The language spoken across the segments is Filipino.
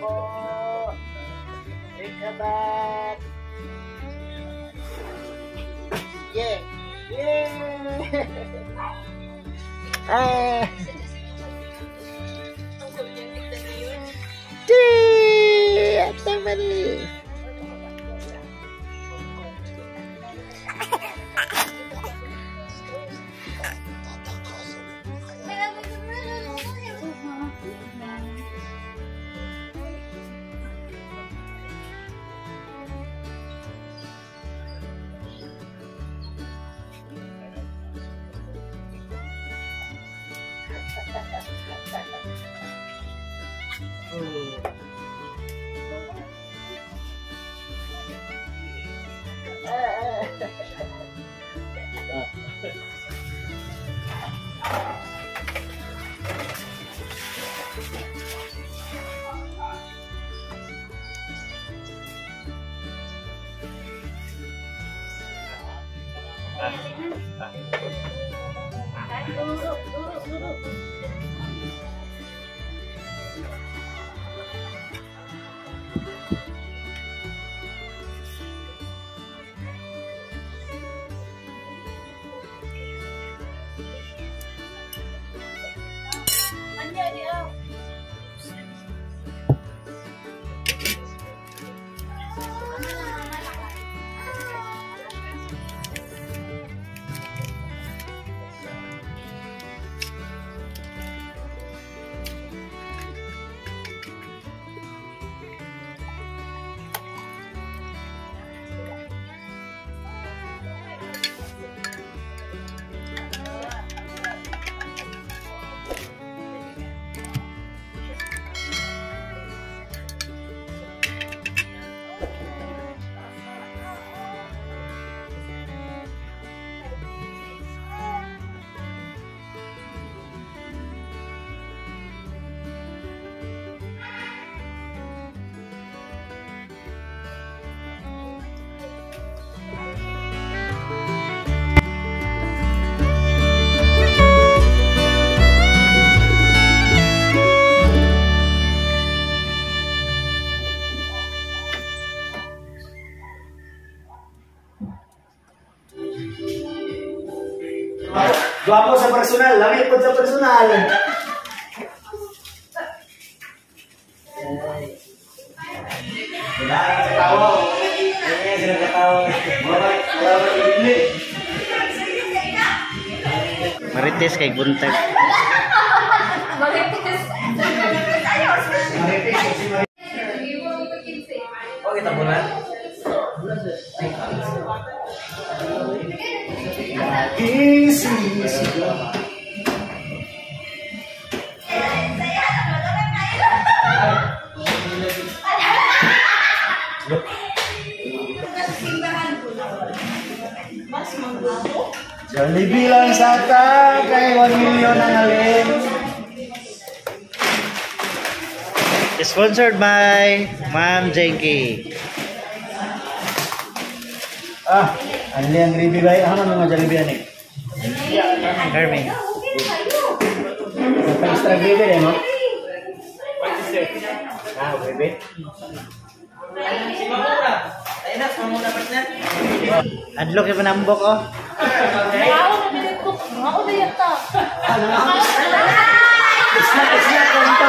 Joko Ikatan Ye Ye Eh Cii Teman 嗯。哎，哈哈哈哈哈。嗯。来，走走走走走。personal. Lagi po sa personal. Wala ka sa tawo. Wala ka sa tawo. Marites kay Buntag. Jollibee lang sata kay 1 million Sponsored by Ma'am Jenky. Ah, ini yang ribi baik? Ano mga Jollibee ani? Hermie. Sa extra gravy deh, mo? Ah, gravy. Si Mamura. na, pamuna pa na. Adlock yung panambok, oh. Wow, nabilit ko. Ako na yata. Ano? Isna, isna, konto.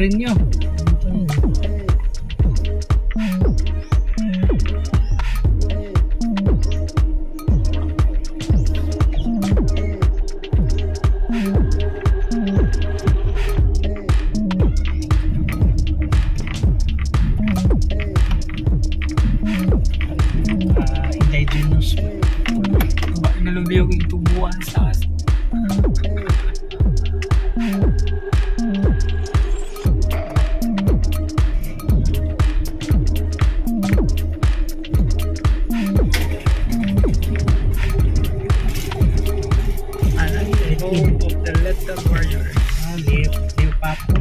rin nyo. satu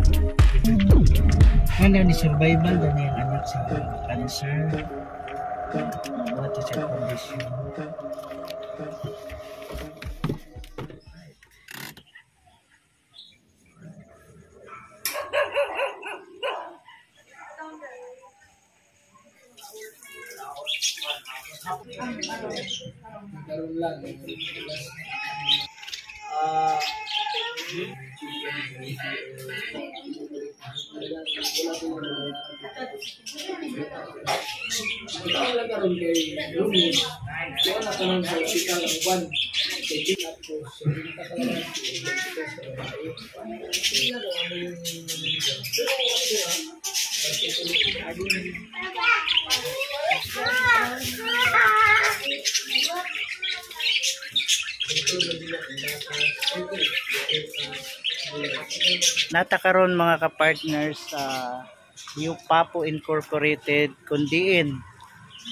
kan yang di survival dan yang anak sa cancer what is your condition Uh, kita wala Thank you. Natakaroon mga kapartners sa uh, Papo Incorporated kundiin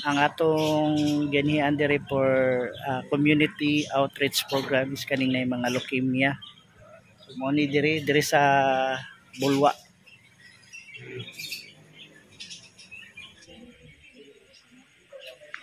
ang atong ganihan diri for uh, community outreach programs is kaning na mga leukemia. So, mo ni diri diri sa Bulwa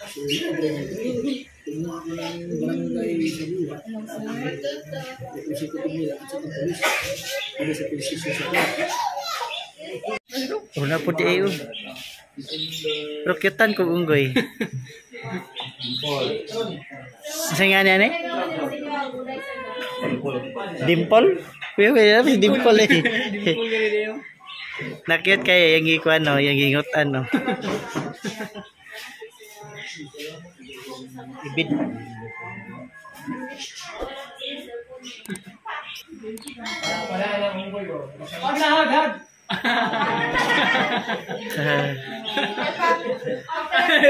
So, Tumuha ko ng barangay sa Lula. Deposito nila sa polis. Para sa polis sa Una ayo. Pero ko unggoy. Sa nga niya ni? Dimple? Kuya, kuya, may dimple eh. eh oh. Nakiyot kayo yung ikuan no, yung ingutan no. Ibid. Wala lang ingoy ko. Pag na agad!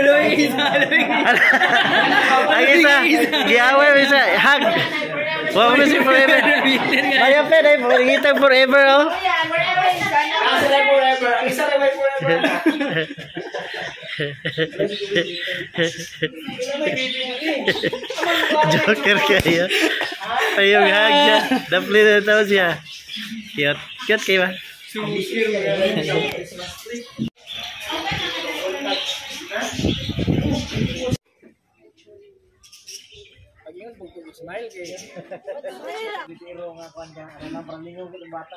Luis, Ang isa, giyawe mo isa, hug. Huwag mo si forever. Ayan pa, dahil pangitang forever, oh. Ayan, forever. isa forever. isa forever. Joker kayaknya ayo gak aja dapet tahu sih ya kiat kiat kayak mah Ismail kayak gitu iro karena bata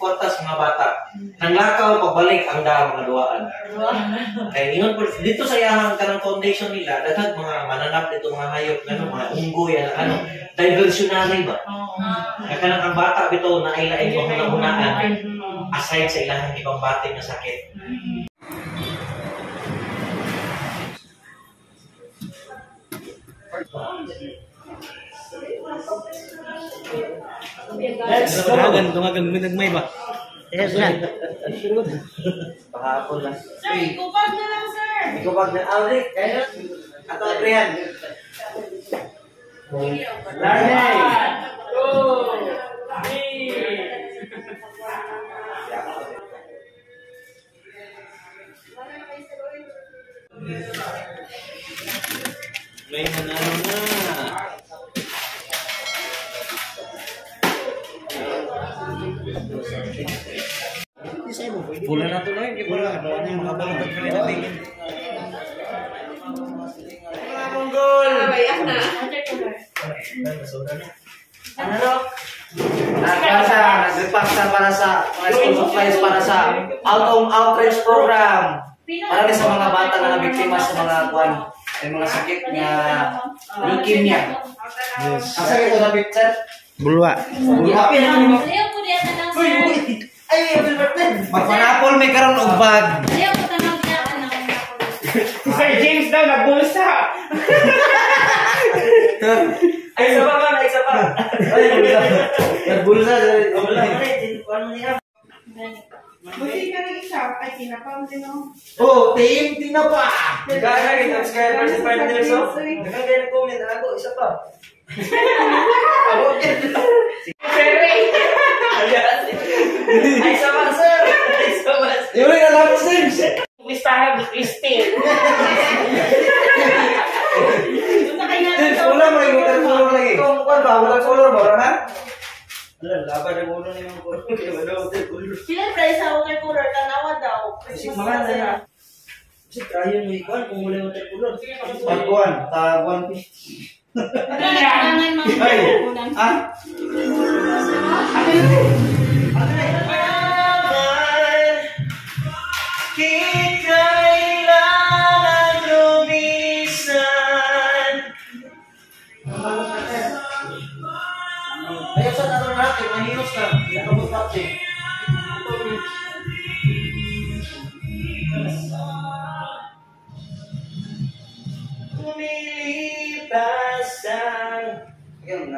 kwarta sa mga bata. Nanglakaw pabalik ang dahong nga duwaan. Kaya ingon po, dito sa iyahang kanang foundation nila, daghang mga mananap dito mga hayop, ano, mga unggoy, ano, ano, diversionary ba? Kaya kanang ang bata dito na ilain mo hunahunaan aside sa ilahang ibang bating na sakit. Mm. Dagan, dumagan, minagmay ba? Yes, na. Pahapon lang. Sir, ikupag na lang, sir. Ikupag na. Auri, kayo. Ato, Adrian. Larnay. unggul. Nagpaksa nah, nah, nah, outreach program para sa mga bata na nabiktima sa mga kuan may mga sakit nga leukemia. Yes. Ang sakit ko na picture? Bulwa. Bulwa. Ay, magpanapol may karon og Sir James daw nagbulsa. Ay, isa pa man, isa pa. Ay, bulsa. Nagbulsa. Wala mo ano na, Buti ka nag shop ay tinapam din o. Oh. oh, team tinapa. Nagkakaroon ng subscriber sa 5 minutes o. Nagkakaroon ng comment ako, isa pa. Ako, Ay, isa pa, sir. Isa pa. Yun, alam mo, sir. Listahan ni Christine. Laban ang ulo ni mong kulo. Siyempre, sa ako kay kulo, tanawa daw. Kasi mahal na na. Kasi tayo yung ikuan, kung muli yung kulo. Pagkuan, taguan. Kailangan mga kulo. Ah? Ano yun? Ano yun? Kita